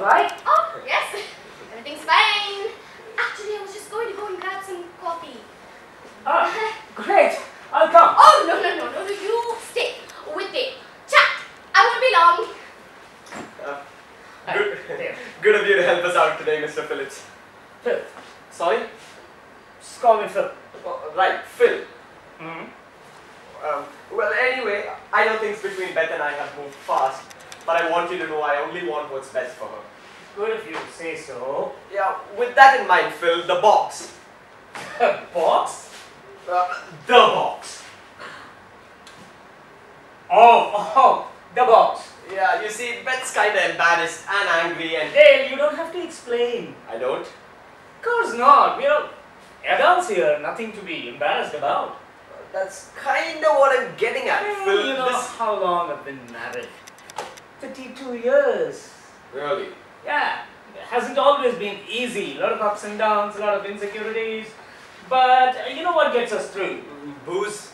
all right? Oh, yes. Everything's fine. Actually, I was just going to go and grab some coffee. Ah, great. I'll come. Oh, no, no, no, no, no. You stay with me. Chat. I won't be long. Uh, good, There. good of you to help us out today, Mr. Phillips. Phil. Sorry? Just call me Phil. Oh, right, Phil. hmm Um, well, anyway, I know things between Beth and I have moved fast, but I want you to know I only want what's best for her. Good if you say so. Yeah, with that in mind, Phil, the box. Box? Uh, the box. Oh, oh, the box. Yeah, you see, Beth's kinda embarrassed and angry, and Dale, you don't have to explain. I don't. Of course not. We're all adults here. Nothing to be embarrassed about. That's kinda what I'm getting at, Hey, Phil. you know This- how long I've been married? 32 years. Really? Yeah, it hasn't always been easy. A lot of ups and downs, a lot of insecurities. But uh, you know what gets us through? Booze?